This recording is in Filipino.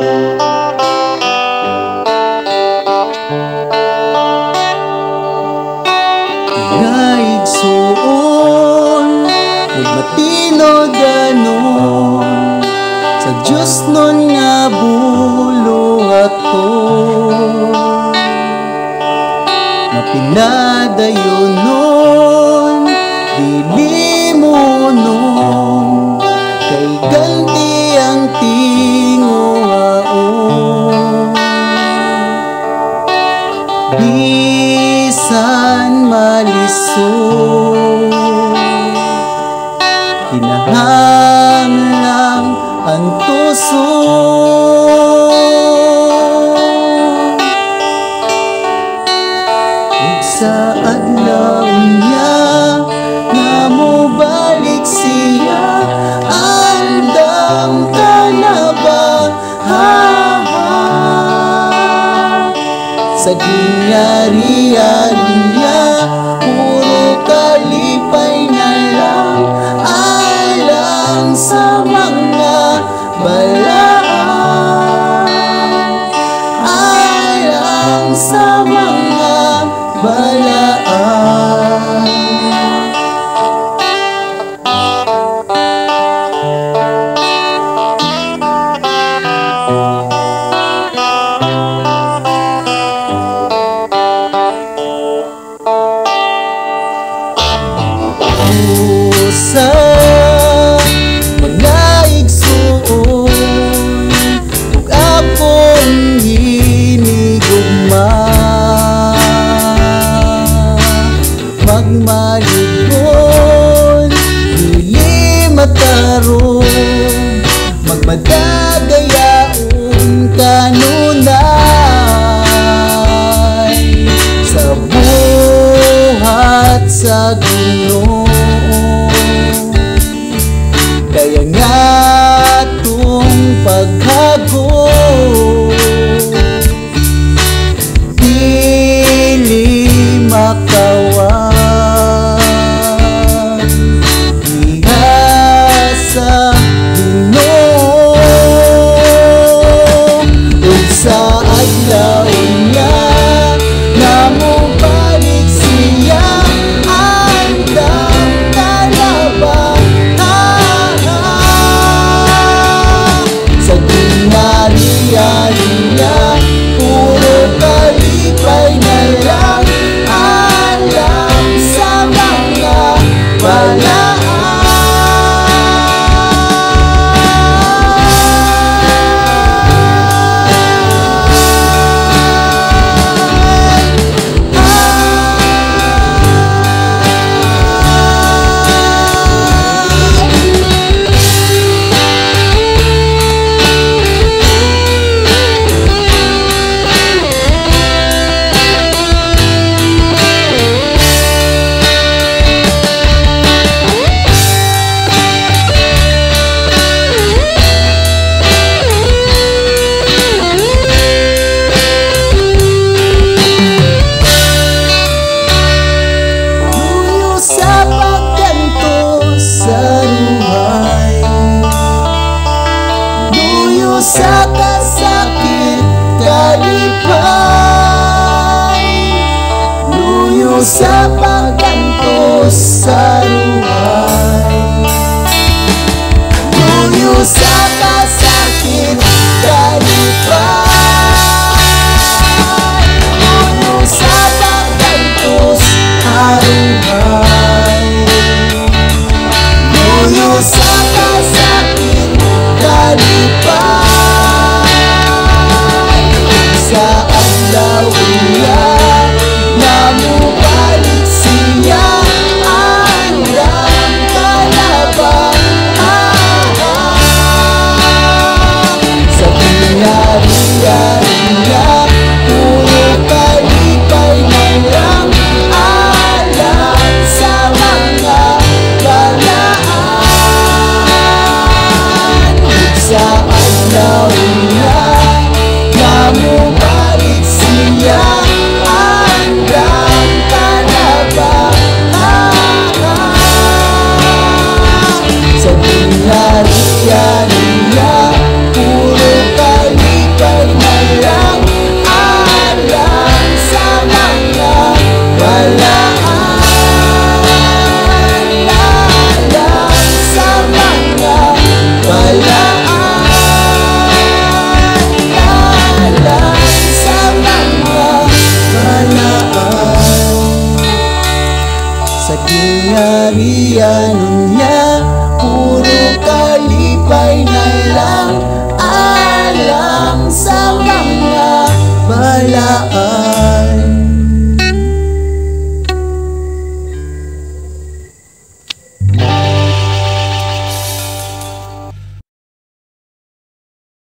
Gaig suon Huwag matino ganon Sa Diyos nun nga bulo ato Mapinadayo nun. Bisan malisod. Kinahanglang ang tusod Ug sa adlaw niya nga mo balik siya. Andam ka na ba? Ha, ha. sa niya puro kalipay na lang. Alang sa mga balaan. Alang sa mga balaan Usa mga igsuon. Ug akong hinigugma magmaligon dili mataron magmadagayaon kanunay. Sa buhat sa Ginoo out the Luyo sa Sa gingharian niya Puro kalipay na lang. Alang sa mga balaan